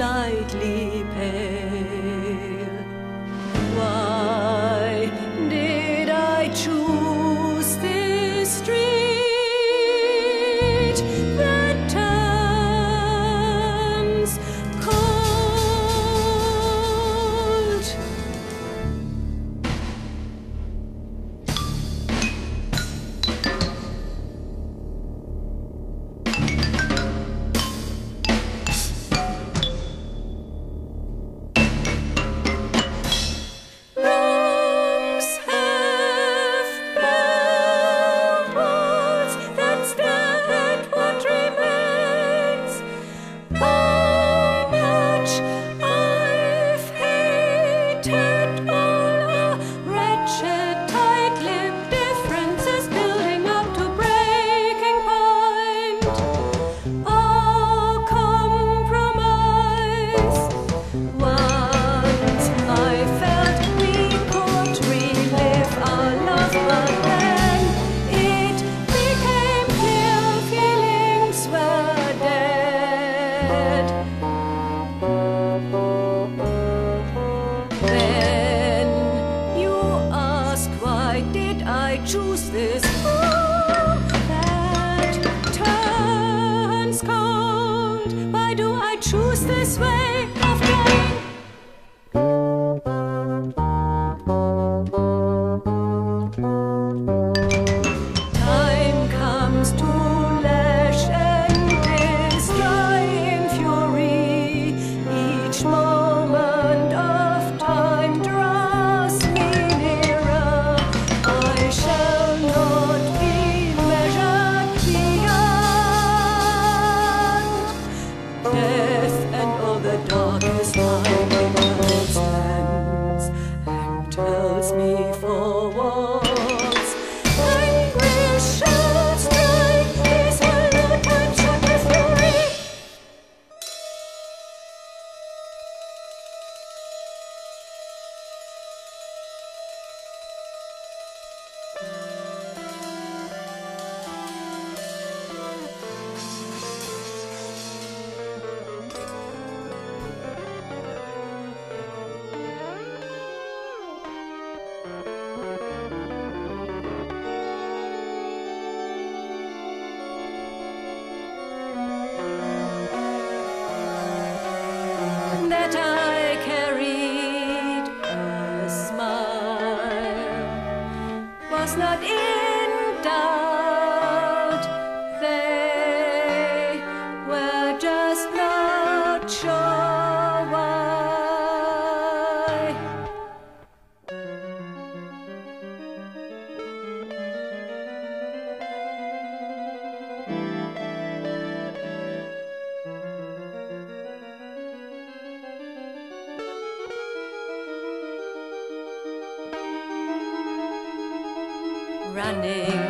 slightly that running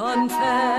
I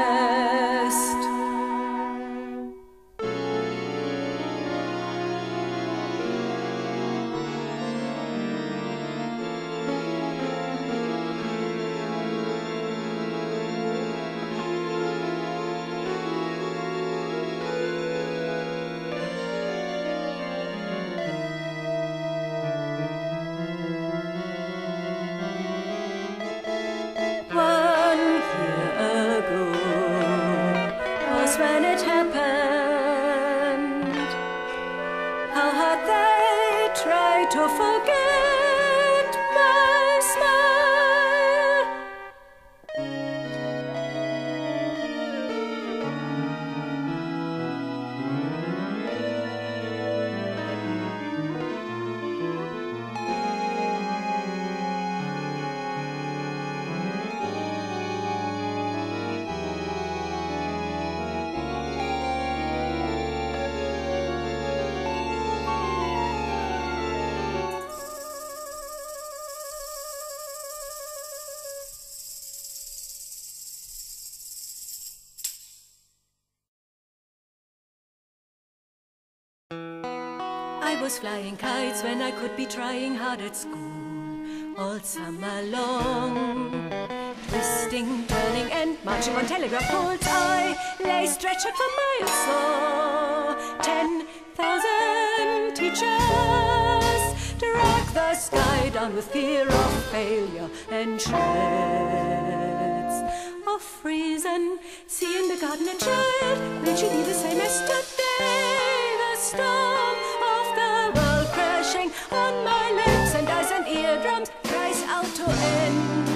was flying kites when I could be trying hard at school all summer long. Twisting, turning, and marching on telegraph poles, I lay stretched out for miles. Saw ten thousand teachers drag the sky down with fear of failure and shreds of freezing. See in the garden a child, will she be the same as today? The storm on my lips and eyes and eardrums cries out to end